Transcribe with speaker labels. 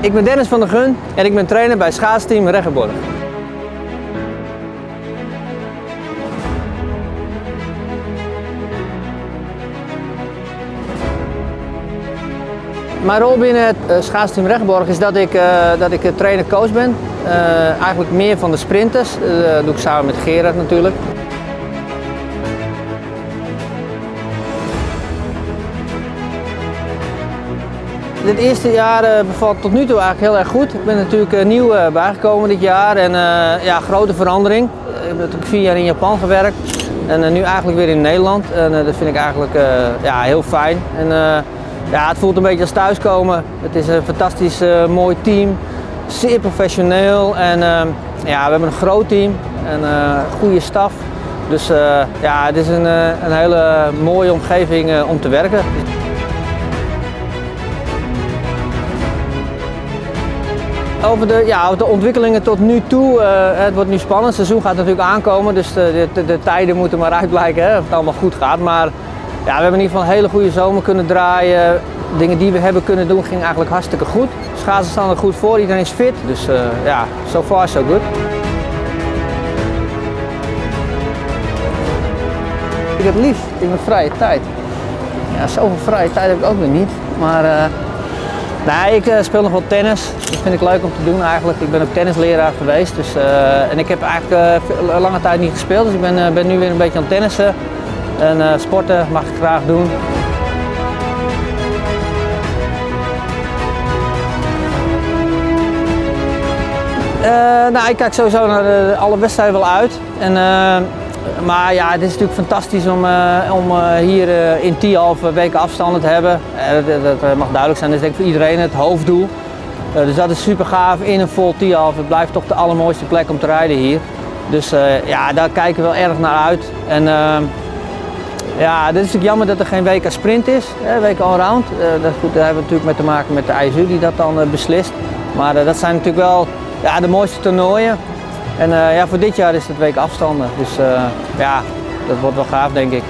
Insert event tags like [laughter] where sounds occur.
Speaker 1: Ik ben Dennis van der Gun en ik ben trainer bij schaatsteam Reggeborg. Mijn rol binnen het uh, schaatsteam Rechtborg is dat ik, uh, dat ik trainer-coach ben. Eigenlijk meer van de sprinters. dat doe ik samen met Gerard natuurlijk. Dit eerste jaar bevalt tot nu toe eigenlijk heel erg goed. Ik ben natuurlijk nieuw bijgekomen dit jaar en ja, grote verandering. Ik heb natuurlijk vier jaar in Japan gewerkt en nu eigenlijk weer in Nederland. En dat vind ik eigenlijk ja, heel fijn. En, ja, het voelt een beetje als thuiskomen. Het is een fantastisch mooi team, zeer professioneel en ja, we hebben een groot team en goede staf. Dus ja, het is een, een hele mooie omgeving om te werken. Over de, ja, de ontwikkelingen tot nu toe, het wordt nu spannend. Het seizoen gaat natuurlijk aankomen, dus de, de, de tijden moeten maar [laughs] uitblijken hè, of het allemaal goed gaat. Maar ja, we hebben in ieder geval een hele goede zomer kunnen draaien. Dingen die we hebben kunnen doen gingen eigenlijk hartstikke goed. Schaatsen staan er goed voor, iedereen is fit. Dus uh, ja, so far so good. Ik heb lief in mijn vrije tijd. Ja, zoveel vrije tijd heb ik ook weer niet. Maar uh, nee, ik uh, speel nog wel tennis. Dat vind ik leuk om te doen eigenlijk. Ik ben ook tennisleraar geweest. Dus, uh, en ik heb eigenlijk lange tijd niet gespeeld. Dus ik ben, ben nu weer een beetje aan het tennissen. En sporten mag ik graag doen. Nou, ik kijk sowieso naar de, alle wedstrijden wel uit. En, maar ja, het is natuurlijk fantastisch om, om hier in Tialf weken afstanden te hebben. Dat, dat, mag duidelijk zijn, dat is denk ik voor iedereen het hoofddoel. dus dat is super gaaf in een vol Tialf. Het blijft toch de allermooiste plek om te rijden hier. Dus ja, daar kijken we wel erg naar uit. En, ja, dit is natuurlijk jammer dat er geen WK Sprint is, hè, WK Allround. Dat, goed, daar hebben we natuurlijk mee te maken met de ISU die dat dan beslist. Maar dat zijn natuurlijk wel ja, de mooiste toernooien. En ja, voor dit jaar is het WK afstanden. Dus ja, dat wordt wel gaaf denk ik.